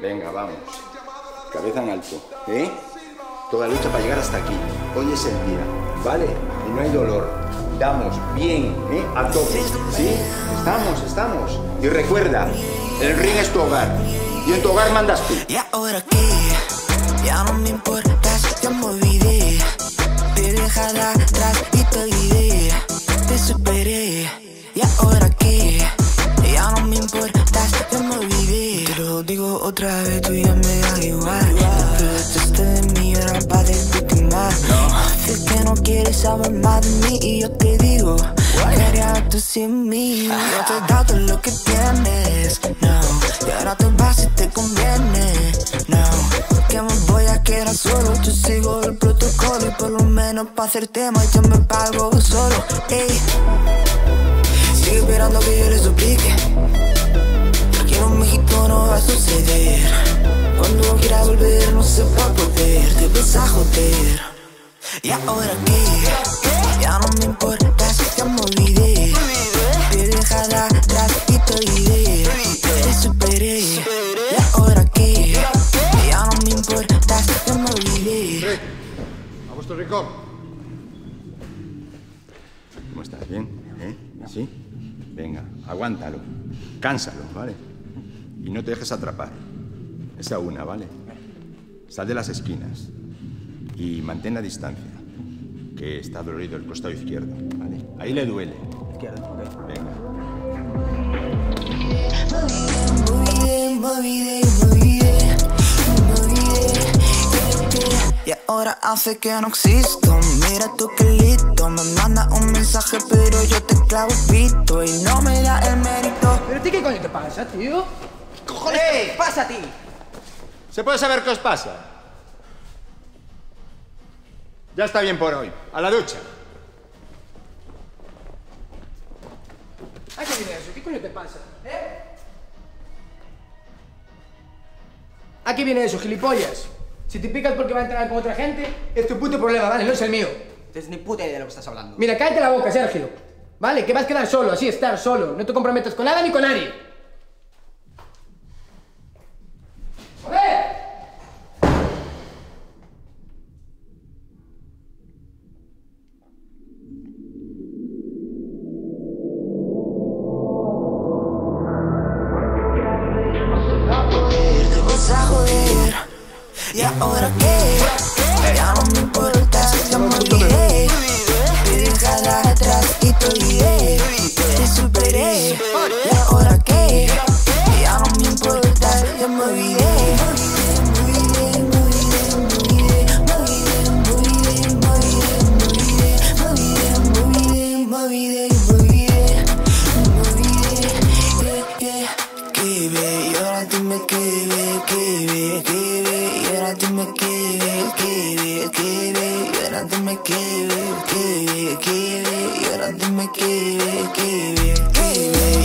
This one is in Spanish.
Venga, vamos. Cabeza en alto, ¿eh? Toda lucha para llegar hasta aquí. Hoy es el día, ¿vale? Y no hay dolor. Damos bien, ¿eh? A tope, ¿sí? Estamos, estamos. Y recuerda, el ring es tu hogar. Y en tu hogar mandas tú. Y ahora qué, ya no me importa no quieres saber más de mí y yo te digo. ¿Qué harías tú sin mí? No te he dado lo que tienes, no. Y ahora te vas si te conviene, no. Que me voy a quedar solo. Yo sigo el protocolo y por lo menos para hacer tema yo me pago solo. Ey. Sigue esperando que yo le suplique. En un México no va a suceder. Cuando quiera volver no se va a poder. Te vas a joder. Y ahora qué, ya no me importa si me olvidé. Te dejará atrás y te olvidé. Te superé. Y ahora qué, ya no me importa si ya me olvidé. ¿A vuestro rincón? ¿Cómo estás? ¿Bien? ¿Eh? ¿Sí? Venga, aguántalo. Cánsalo, ¿vale? Y no te dejes atrapar. Esa una, ¿vale? Sal de las esquinas. Y mantén la distancia. Que está dolorido el costado izquierdo, ¿vale? Ahí le duele. Izquierda, ok. Venga. Y ahora hace que no existo. Mira tu que listo. Me manda un mensaje, pero yo te clavo pito. Y no me da el mérito. ¿Pero a ti qué coño te pasa, tío? ¿Qué cojones te pasa a ti? ¿Se puede saber qué os pasa? Ya está bien por hoy. A la ducha. ¿A qué viene eso? ¿Qué coño te pasa? ¿Eh? ¿A qué viene eso, gilipollas? Si te picas porque va a entrar con otra gente, es tu puto problema, ¿vale? No es el mío. Tienes ni puta idea de lo que estás hablando. Mira, cállate la boca, Sergio. ¿Vale? Que vas a quedar solo, así, estar solo. No te comprometas con nada ni con nadie. A joder. ¿Y ahora qué? ahora dime qué vive, qué vive, qué vive, y ahora dime qué vive, qué vive.